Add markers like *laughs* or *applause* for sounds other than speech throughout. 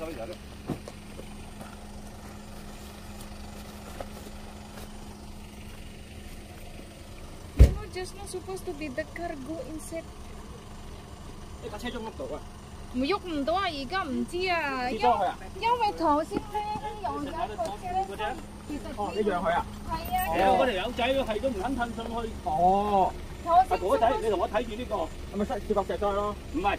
Salmon coming out. You know, just not supposed to be the cargo inside. 呢架车中碌到啊！唔喐唔到啊！而家唔知啊，因跌咗去啊！因为头先咧有一个车其实哦，你让佢啊？系啊，诶，嗰条友仔系都唔肯褪上去。哦，头阿先哥仔，你同我睇住呢个，系咪塞接落石再咯？唔系，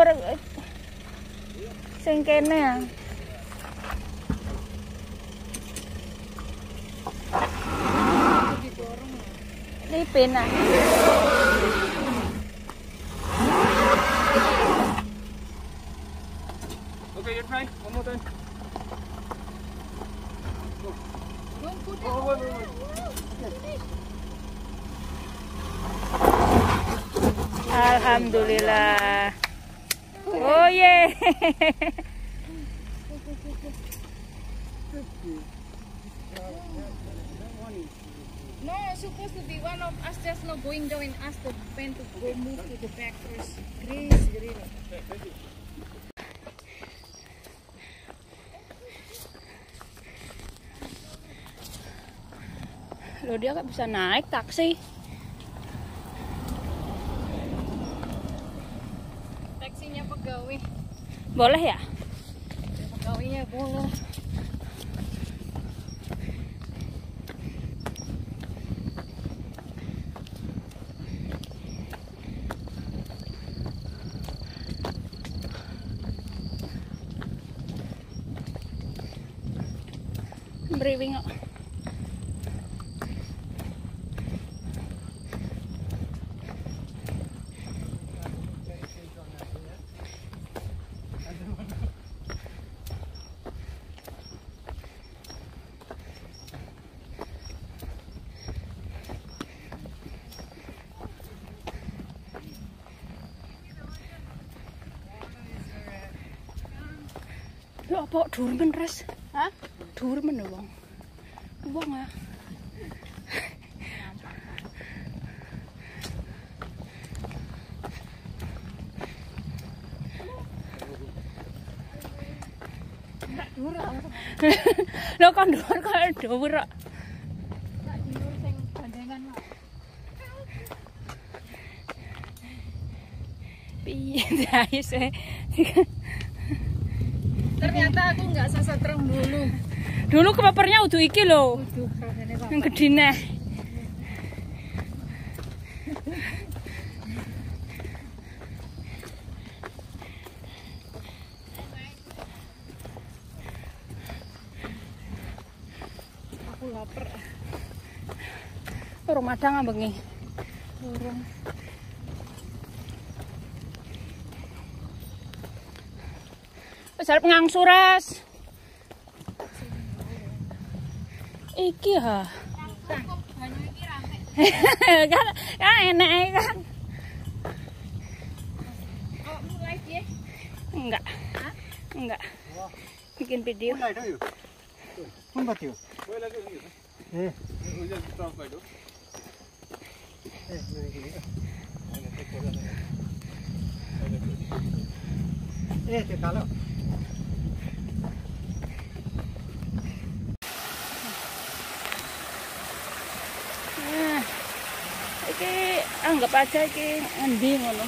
Iki nguwer sing kene ya. Ini pena. Alhamdulillah. *laughs* No, supposed to be one of us just not going down and ask the pen to go move to the back first. Grace, Grace. Loh dia nggak bisa naik taksi. Boleh ya? apa durmen res ha durmen wong wong ah Lho kok ndur kok ndur kok. Tak sing gandengan kok. Piye dah iki? Nggak sasatreng dulu. Dulu kepepernya udah iki lho. Pak. Yang gedine. Aku lapar. Urung madang ah Ngangsu res. Iki ha. Kan kan enak kan. Enggak. Enggak. Bikin video. Hiểu. Không bật hiểu. Anggap aja iki endi ngono.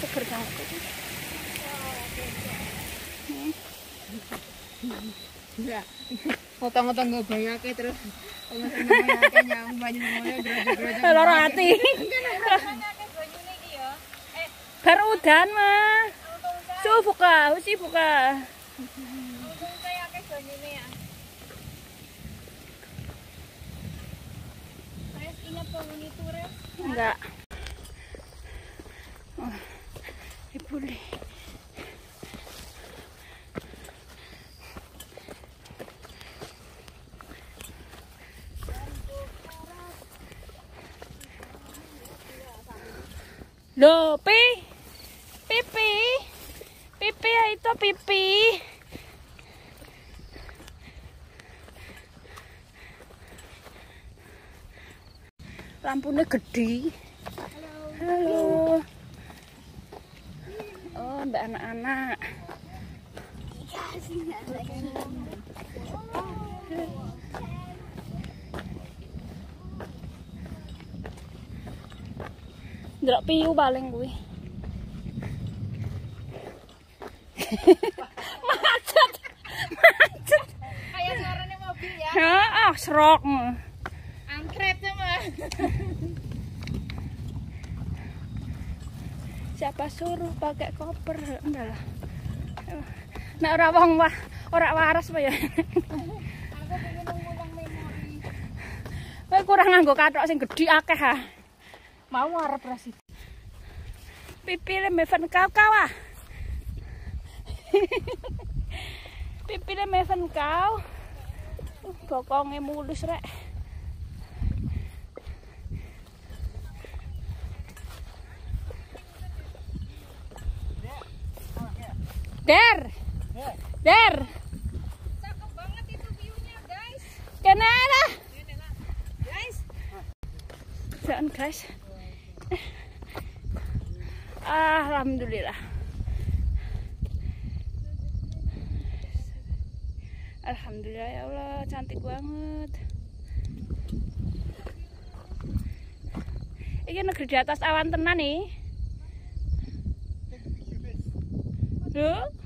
Seger banget. Enggak. Potong-potong nggak banyak terus Loro ati. *laughs* Baru udan mah. Su buka, usi buka. Enggak. Oh, ibu li. Loh, pi. Pipi. Pipi ya itu pipi. Lampunya gede. Halo. Oh, mbak anak-anak. Ndelok piyu paling kuwi. *laughs* Macet. Macet. Kayak suaranya mobil ya. Ah, serok. Siapa suruh pakai koper? Enggak lah. Nek ora wong wah, ora waras apa ya? Kowe kurang nganggo kathok sing gedhi akeh ha. Mau arep rasi. Pipi le meven kau kau ah. Pipi le meven kau. Bokonge mulus rek. Alhamdulillah ya Allah, cantik banget. Ini negeri di atas awan tenan nih. Duh.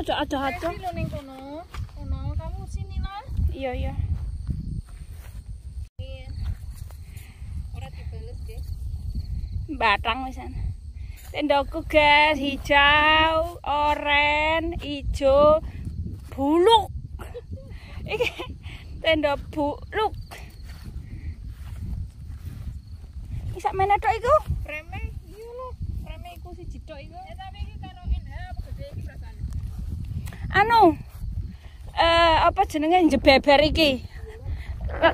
Aja ada aja. Ning kono. Kono, kamu sini lah. Iya, iya. Iya. Ora dibales, guys. Batang wisan. Tendaku guys, hijau, oren, *laughs* hijau, buluk. Iki tenda buluk. Sak meneh tok iku. Preme, iya lo. Preme iku si jidok iku. Ya tapi iki karo NH apa gede iki rasane? Anu eh apa jenenge jebeber iki?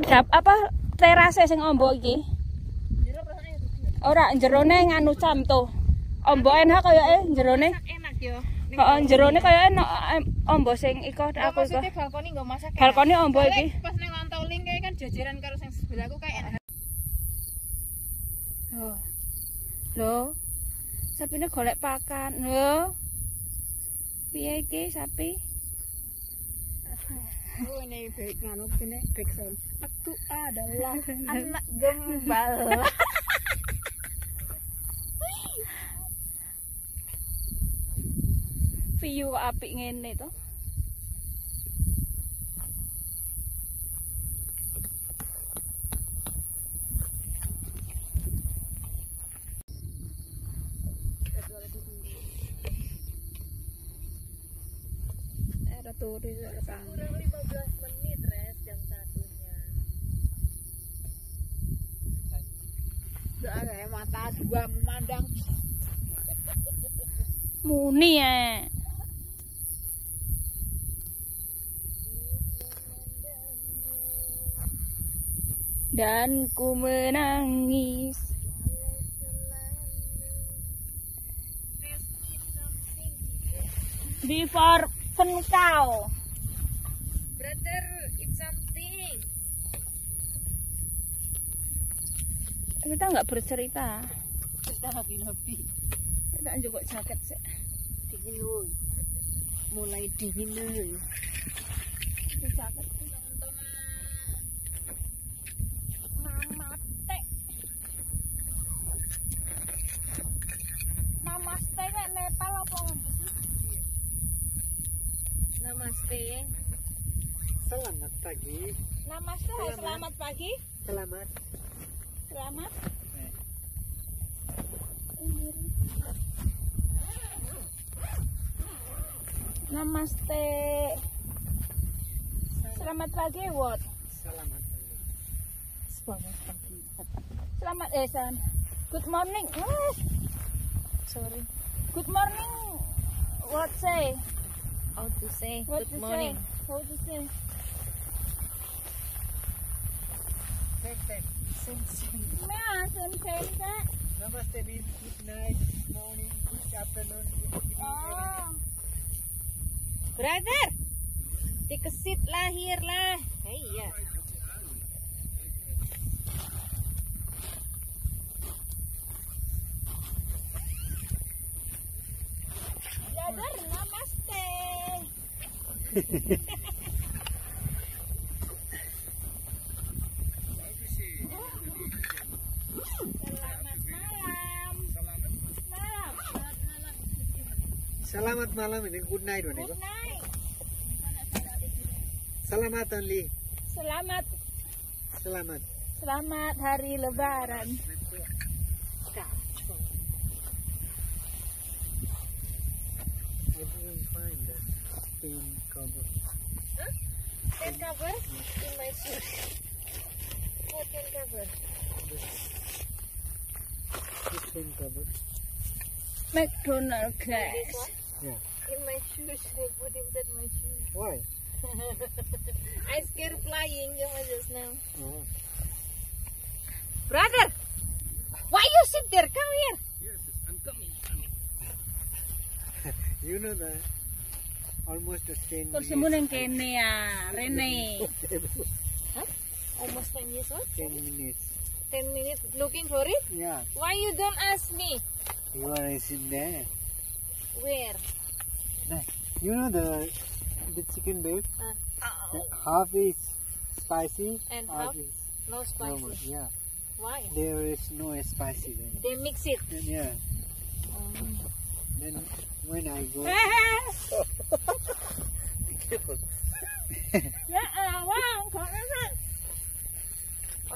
Dap, apa terase sing ombo iki? Ora jerone nganu camto. Ombo enak kaya eh jerone. Enak yo. Heeh, jerone kaya enak ombo sing iko aku iko. Balkoni nggak masak? Balkoni ombo iki. Pas nang lantau kayak kan jajaran karo sing sebelahku kayak NH. Loh. Loh. Sapine golek pakan. Loh. Piye iki sapi? Oh ini baik nganu ini background. Aku adalah *laughs* anak gembala. View apik ngene to. sore kurang 15 menit res jam satunya. Udah ya mata dua memandang. Muni ya. Dan ku menangis. Before kau. brother it's something Kita nggak bercerita. kita lebih-lebih Kita juga jaket sih. dingin loh mulai dingin loh Itu jaket. Mama teh kayak Nepal apa? Namaste Selamat pagi. Namaste, selamat pagi. Selamat. Selamat. Namaste. Selamat pagi, what? Selamat pagi. selamat pagi Selamat eh. Good morning. Sorry Good morning. What say? How to say what good to morning? Say? How to say? Sensei. Sensei. Yeah, sensei is that? Namaste means good night, good morning, good afternoon, good. Oh. Brother, take a seat lah here lah. Hey, yeah. Selamat malam ini good night Good night. Selamat Ali. Selamat. Selamat. Selamat hari lebaran. Open cover. Open cover. McDonald's. Yeah. In my shoes, I put inside my shoes. Why? *laughs* I scared flying just now. Oh. Brother, why you sit there? Come here. Yes, I'm coming. *laughs* you know that almost the same. Por si munen que me. *laughs* almost 10 years old Ten minutes. 10 minutes looking for it Yeah. why you don't ask me You are in there. where You know the the chicken bake? Uh, The half is spicy, And half, half is no normal. spicy Yeah. why There is no spicy then. they mix it And yeah. um, Then when I go, *laughs* *laughs* Ya awang,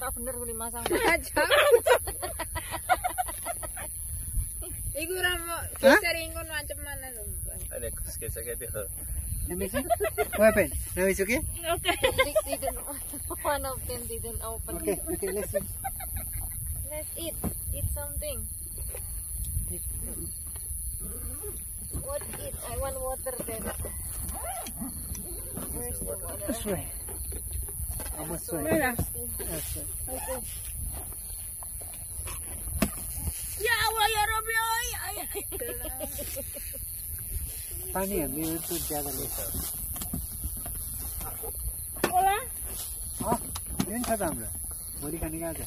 orang bener boleh masang baja Iku ora mau geser ingkon macam mana lho. Me see. What happened? Now it's okay. Oke. Didn't one of them didn't open. Okay. Okay. Let's see. Let's eat. Eat something. What eat? I want water then. Where's the water? This way. Almost way. पानी हम दुध ज़्यादा लेख्छ दिन छ त भोलि खाने कहाँ छ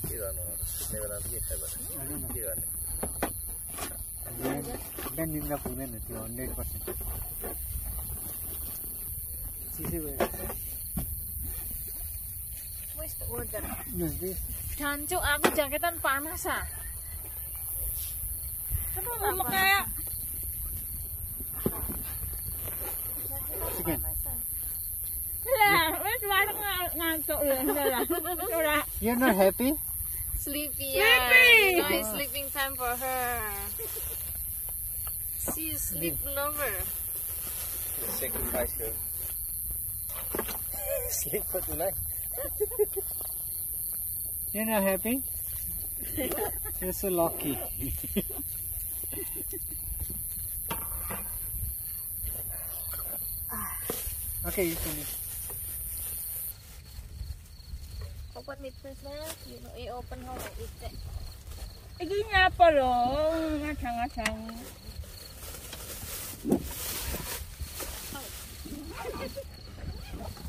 के गर्नु बिहान निद्रा पुग्दैन त्यो हन्ड्रेड पर्सेन्ट चिसै गएर wis tak aku jaketan panas ah. Kenapa ngomong kayak You're not happy? Sleepy, yeah. Sleepy. Nice sleeping time for her. She's sleep lover. Sacrifice her. Sleep for tonight. *laughs* You're not happy? You're so lucky. *laughs* okay, you can leave. Open it first now. You open all like this. Again, Apollo. Not hang out.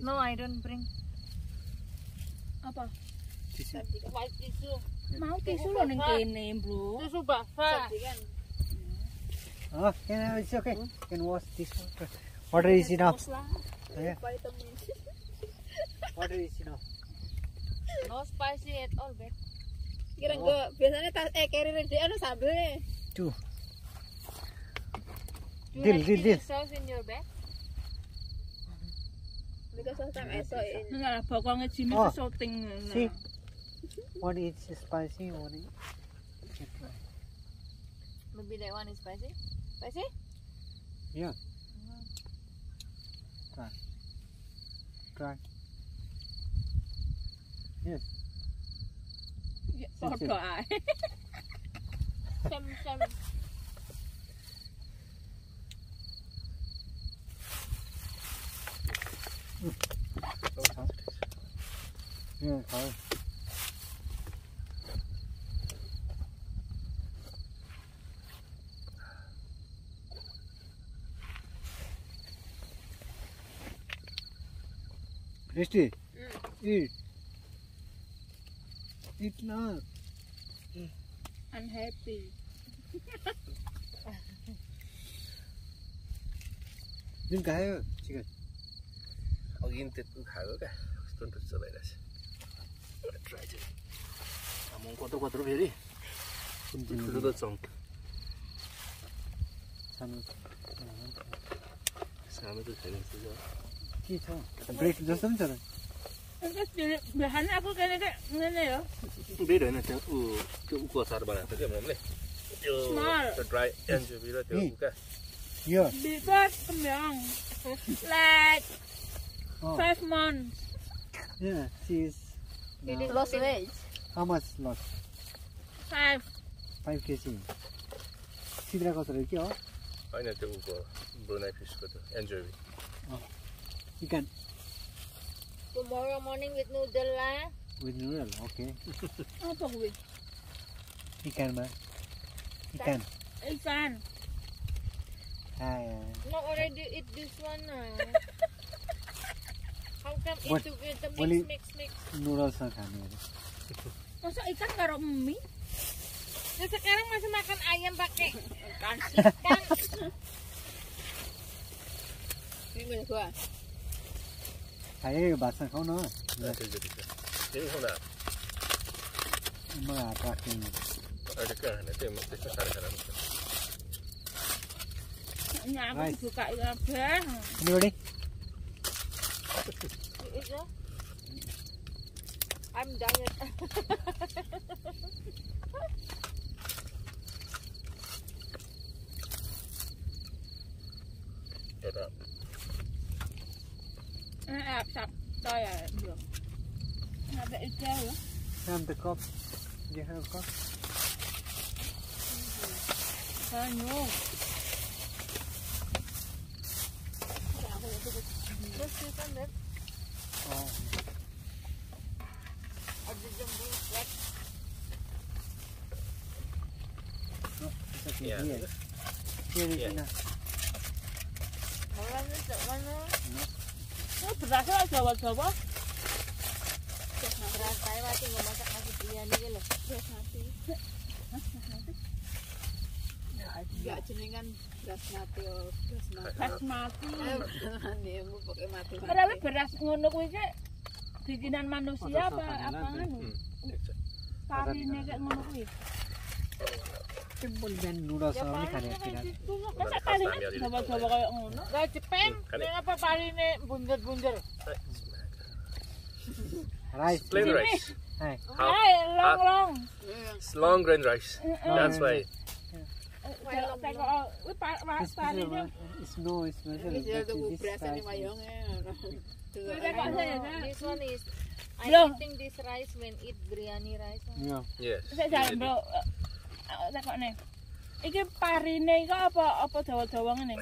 No, I don't bring. Apa? Tisu. Kan white. Ya. Mau tisu lo neng kene, Bro. Tisu basah. Kan. Oh, can, okay. Hmm? Wash this water. Water is enough. Oh, yeah. water is enough. No spicy at all, babe. Kira enggak, oh. biasanya tas eh anu sambel. Tuh. Dil, dil, dil. Because sometimes I saw it. Enggak lah, pokoknya Jimmy Oh. syuting. See? One is spicy, one is. Maybe that one is spicy. Spicy? Yeah. Try. Try. Yes. Ya, *laughs* 예, 가요. 그랬지? 응. 1. It's not. I'm happy. 눈 가요, 지금. अघि त्यत्रो खाएको क्या कस्तो टुच्चो भइरहेछ ट्राई चाहिँ कत्रो कत्रो फेरि ठुलो त चङ्क सानो त छैन जस्तो के छ ब्रेड जस्तो पनि छ त होइन त्यो ऊ त्यो उको अचार बनाएको थियो क्या ममले त्यो ड्राई एन्जोबी र त्यो। उका Oh. Five months. Yeah, she's. She uh, lost weight. How much lost? Five. Five kg. 시드라 가서를 끼어. 아니야, 대구 거 브루나이 피시거든. Enjoy it. Oh. You can. Tomorrow morning with noodle lah. With noodle, okay. *laughs* Apa with? Ikan mah. Ikan. Ikan. Ah, uh, yeah. Not already eat this one lah. *laughs* into into mix mix mix. Kami. Masuk ikan karo mie. Nah sekarang masih makan ayam pakai ikan. Ini gua? Saya bahasa kau no. Nah, Ini kau dah. Mana pakai? Ada kan? Nanti mesti kita cari Ini aku ikan. Ini boleh. is a I'm dying. Get up. I'm the cop. You have cup. Sao nhô. Let's Iya, beras itu. Beras masak. Beras mati. Beras mati. Beras mati. Beras ngono kuwi sik bikinan manusia apa apa anu. Sarine kayak ngono kuwi. Timbul dan noodles sama ni kare kira. Masa parine Jawa-Jawa kayak ngono. Lah Jepang, Kan yang apa parine bunder-bunder. Rice. Plain rice. Hai. Hai, long-long. It's long grain rice. That's why. This one is no, it's this one I eating this rice when eat biryani rice. Yeah. Yes. Nih. Iki parine iki apa apa Jawa-Jawa ngene?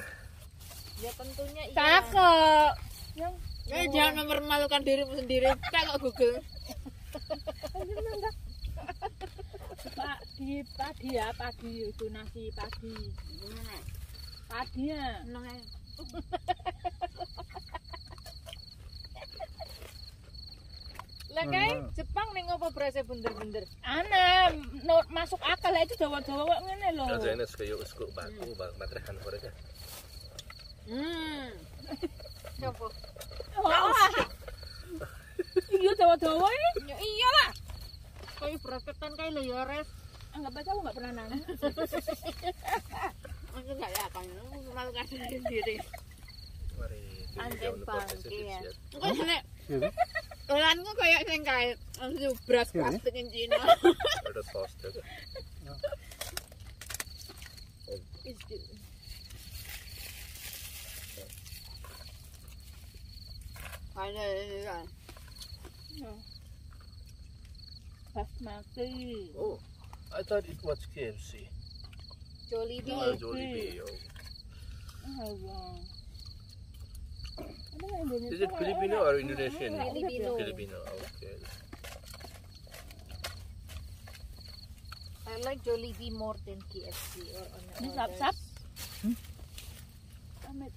Ya tentunya iya. Cakep. Yang Eh, jangan mempermalukan dirimu sendiri. Kalau Google. padi padi ya padi itu nasi padi padi ya Seneng. *laughs* Lah kae Jepang ning apa berasnya bunder-bunder? aneh no, masuk akal lah itu jawa jawa kok ngene loh Aja ini suka yuk suka baku bak matrehan mereka. Hmm. *laughs* Coba. Wah. *laughs* iya jawa jawa ini Ya iyalah. Kayak braketan kayak lo ya res. anggap aja aku nggak pernah nanya *laughs* Aku nggak yakin. Mempermalukan diri sendiri. Mari. Anjing bangke ya. Heavy? Ulan ko kaya siyang kahit ang sobras plastic and Gino. What a sausage. It's good. I know, Oh, I thought it was KFC. Jollibee. Oh, Jollibee. Oh. oh wow. Is it Filipino or Indonesian? Filipino. Filipino. Okay. I like Jollibee more than KFC or on Ini sap-sap. Amit.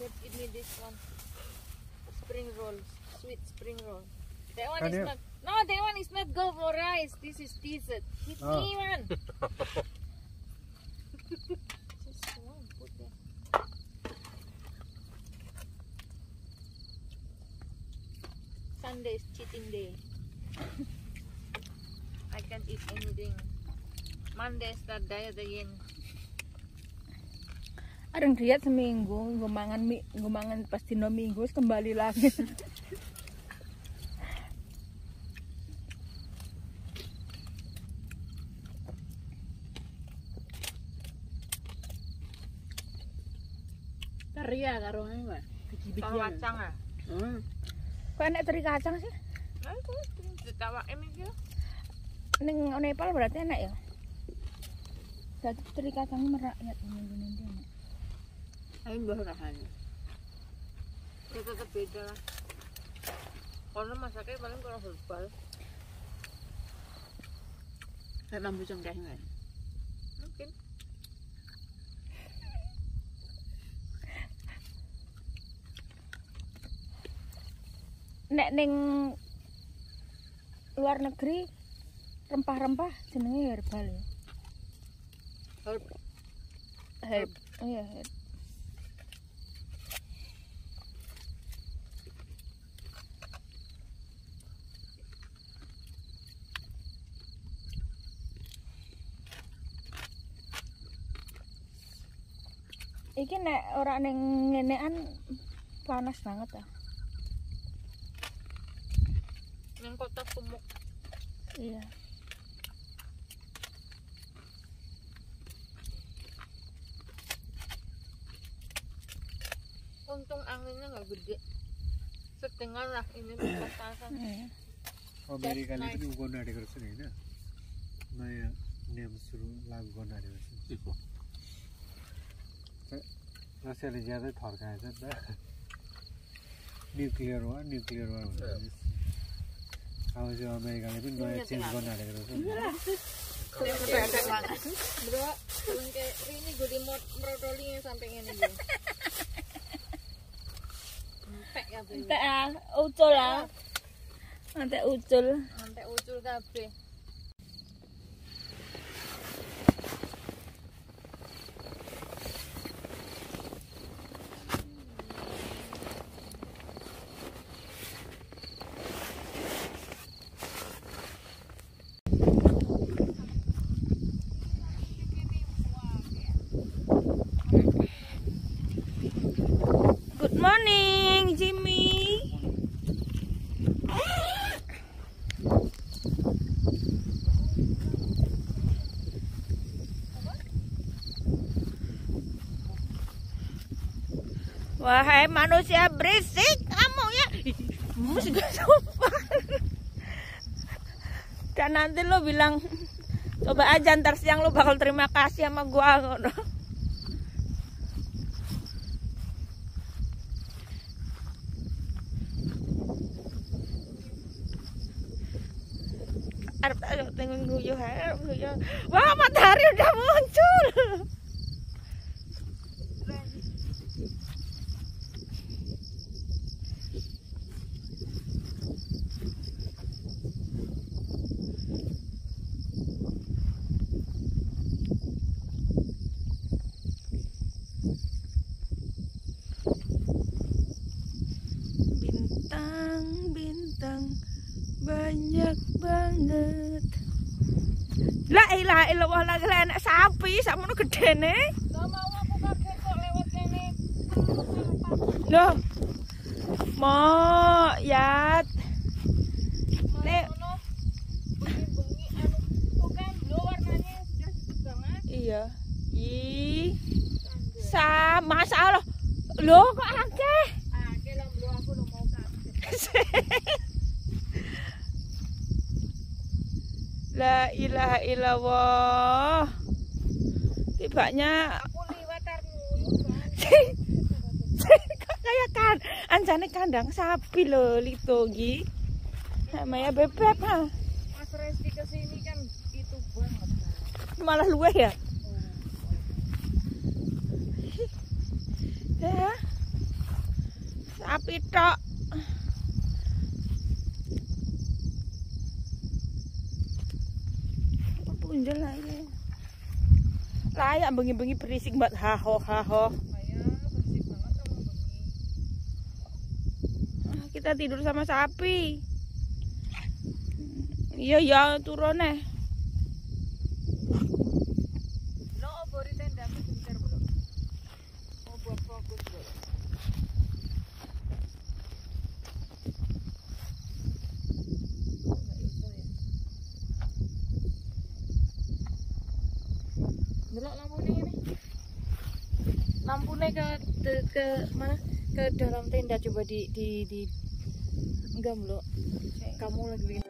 Let's give me this one. Spring roll, sweet spring roll. That one Can is you- not. No, that one is not go for rice. This is dessert. Hit Oh. me ah. one. *laughs* Sunday is cheating day. I can't eat anything. Monday start diet again. Ada diet seminggu, gue mangan mie, gue mangan pas dino minggu, kembali lagi. *laughs* Karya karo ngene, Mbak. Kalau kacang ah. Hmm. Kok enak teri kacang sih? Nah, itu ditawak ini dia. Neng Nepal berarti enak ya? Berarti teri kacangnya merakyat minggu nanti enak. Ayo mbah. Ya tetap beda lah. Kalau masaknya paling kurang herbal. Kayak mambu cengkeh enggak? Nek neng luar negeri rempah-rempah jenenge herbal ya. Herb. Herb. Iya, herb. Iki nek ora ning ngenean panas banget ya. Sumuk. Iya. Untung anginnya nggak gede. Setengah lah ini *clears throat* pas-pasan. iya. America ले पनि उ गर्नु आँटेको रहेछ नि होइन नयाँ नियम सुरु लागू गर्नु आँटेको रहेछ रसियाले ज्यादै थर्काएछ नि त nuclear war nuclear war 아버지 어머니가 예쁜 노래 지금 건 아래 그래서 Bro, ini gue di mod merodolinya sampai ini. Ya, ah, ucul ah. Entek ucul. Entek ucul kabeh. Wahai manusia berisik kamu ya. Mus gak sopan. Dan nanti lo bilang coba aja ntar siang lo bakal terima kasih sama gua ngono. Wah, enak sapi sakmono gedene. Lah mau aku kaget kok lewat kene. Loh. Mo, yat. Nek iya. Ih. Sama salah. Loh kok illallah. Tibanya *laughs* kayak kan anjane kandang sapi loh litogi. Namanya bebek ha. Mas Resti ke sini kan itu banget. Malah luwe. Ya. Sapi tok. Apa punjel aja. Layak bengi-bengi berisik banget haho haho. Ah, Kita tidur sama sapi. Iya ya turun eh. delok lampune ini. Lampune ke, ke ke mana? Ke dalam tenda coba di di di enggak mulu. Kamu lagi bikin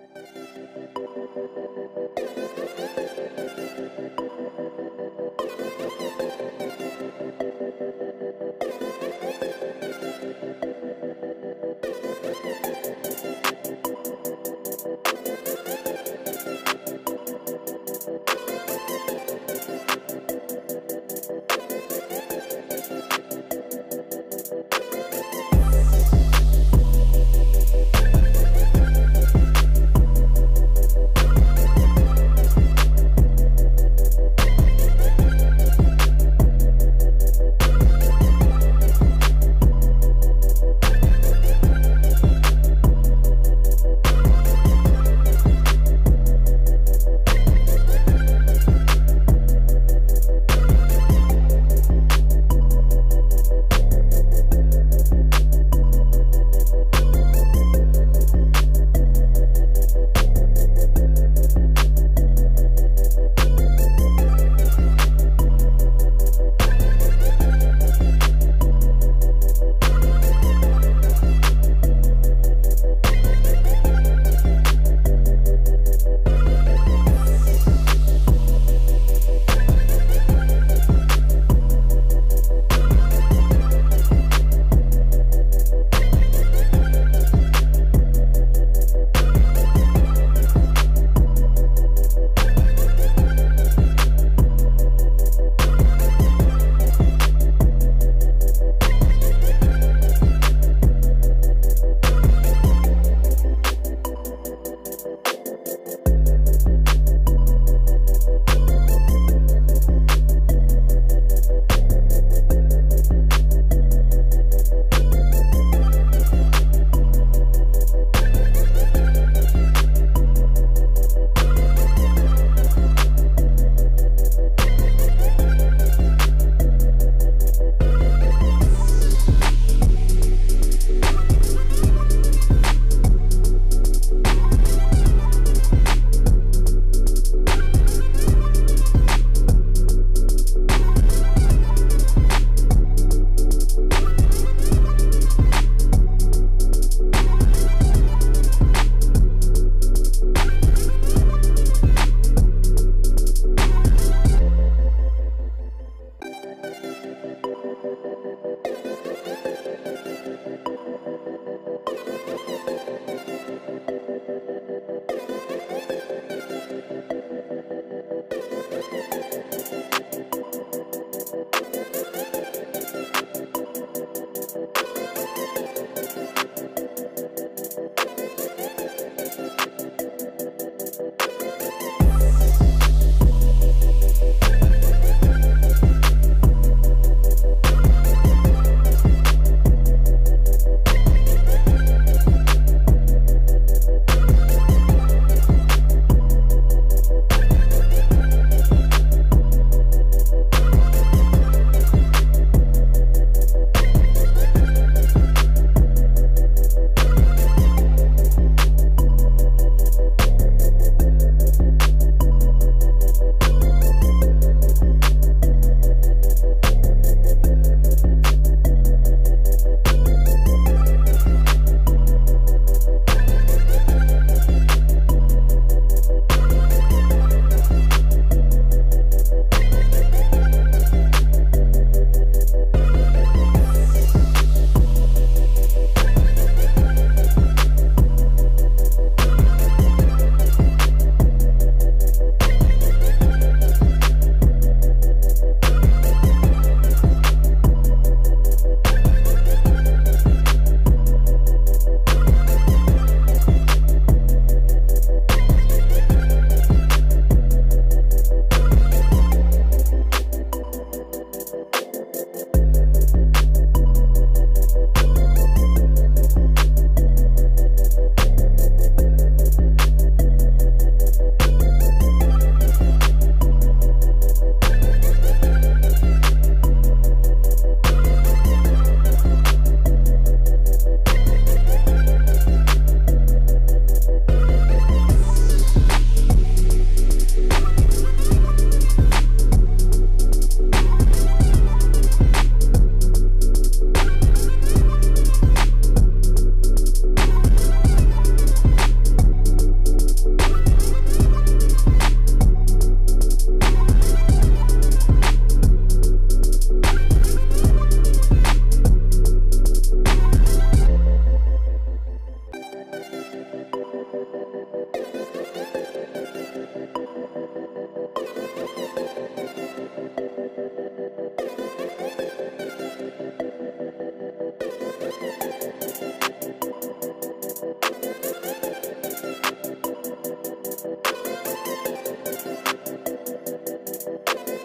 Thank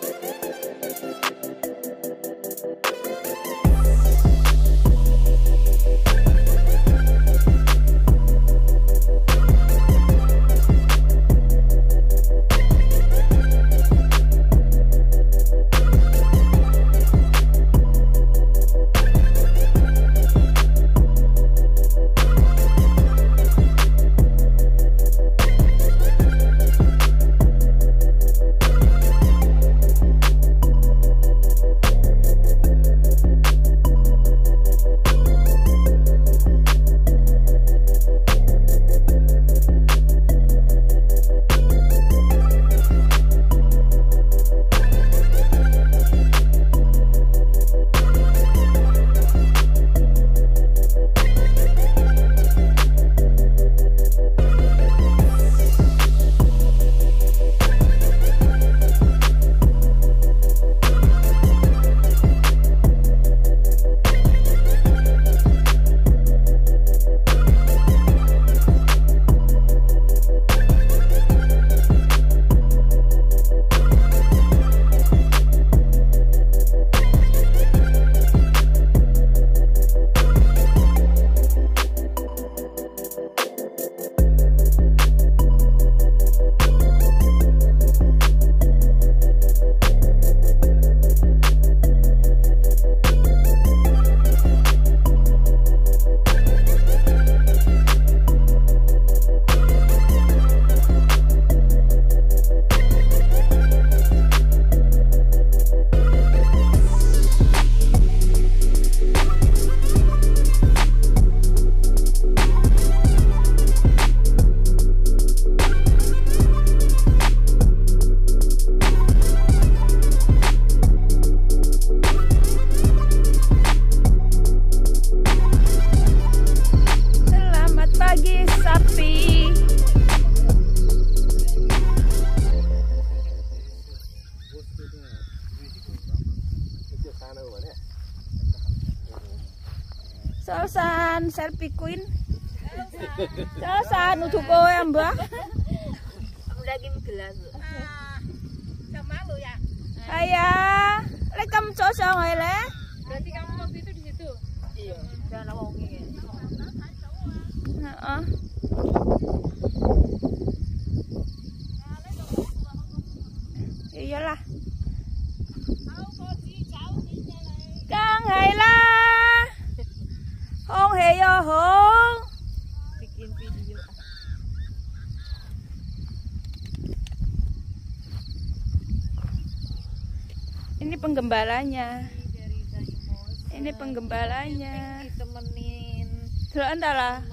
you. bohong bikin video ini penggembalanya ini penggembalanya temenin Sudah entahlah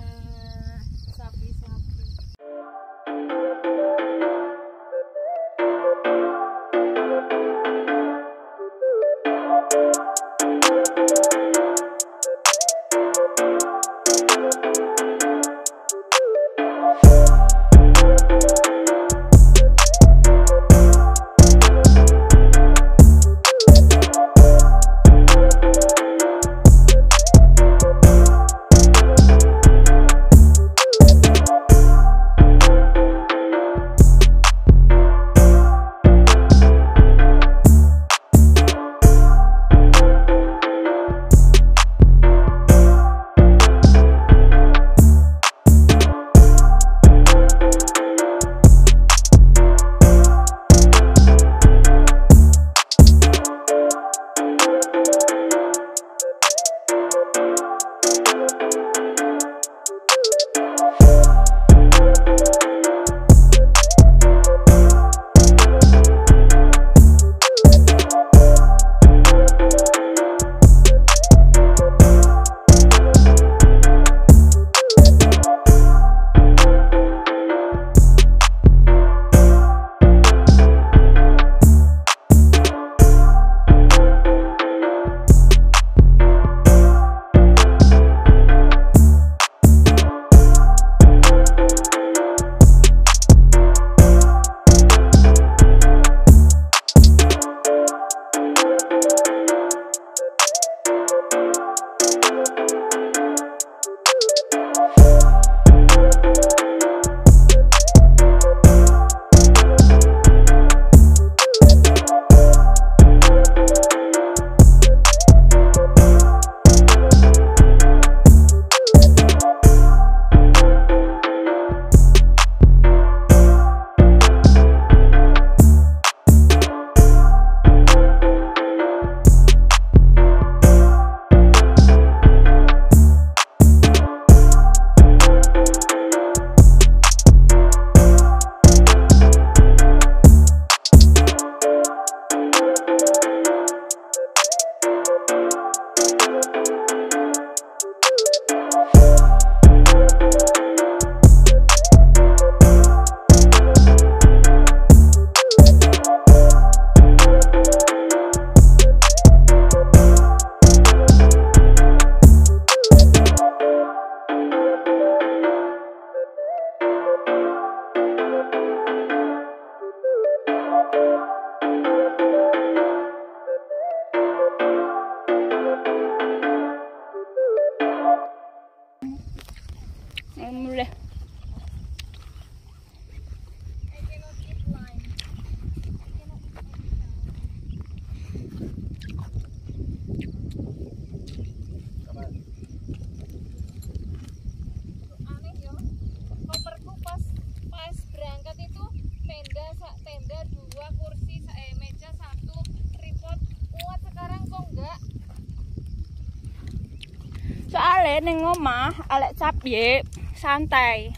omah elek capye santai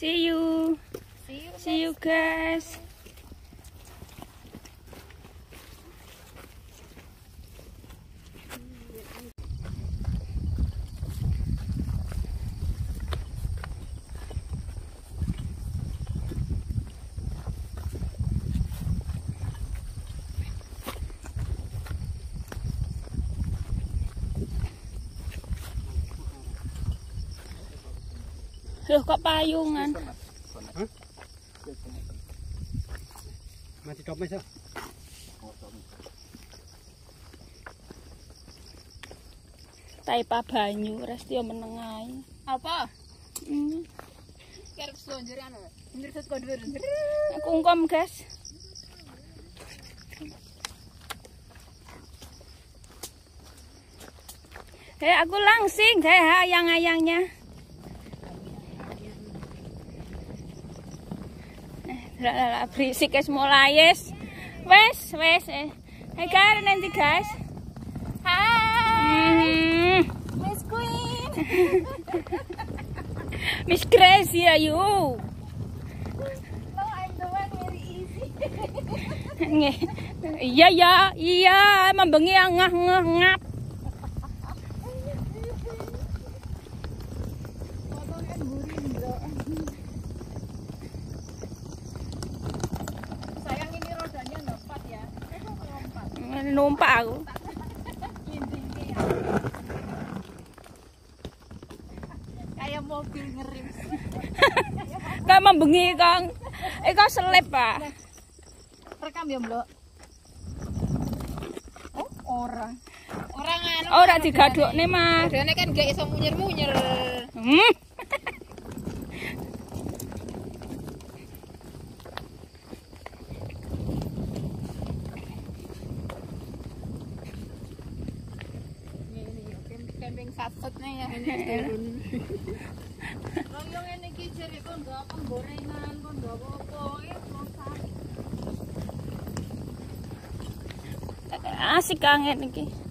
see you. See you. See you guys. Loh kok payungan? masih Mati copet. Ya. Taipa banyu resti menengai. Apa? Hmm. Kerep slonjoran. Bener sus kondur. Kungkom, guys. Hei, aku langsing, hei, ayang-ayangnya. Lah, berisik guys mulai yes. Wes, wes. Eh. Hai guys, nanti guys. Hai. Miss Queen. *laughs* Miss Crazy ayu. No, I'm the one very easy. *laughs* Iya ya, iya membengi ngah ngah ngap. Potongan burindro. Sayang ini rodanya lompat ya. Eh kok melompat? Numpak aku. Intinya. Kayak mobil ngerem. Kayak membengi Kang. Eh kau selip, Pak. Rekam ya, Mbok. Oh, orang. Orang anu. Ora digadukne, Mas. Padahal kan gak iso munyer-munyer. Hmm. Ini ya, camp- camping satsetnya ya. Royong ini iki jere kon gak sikangit lagi. Okay.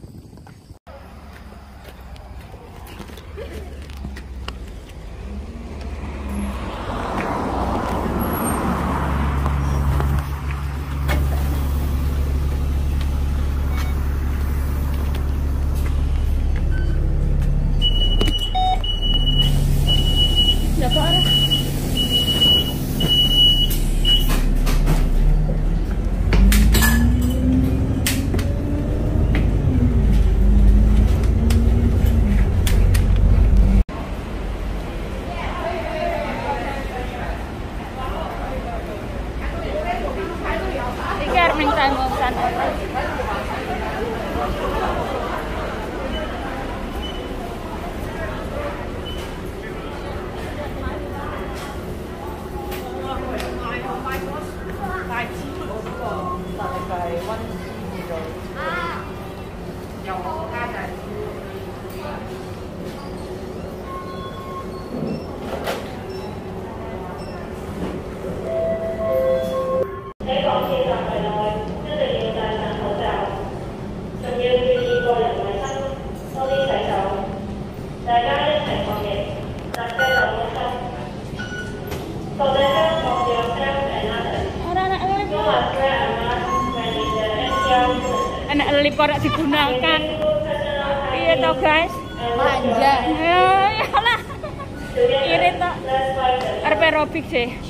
Okay.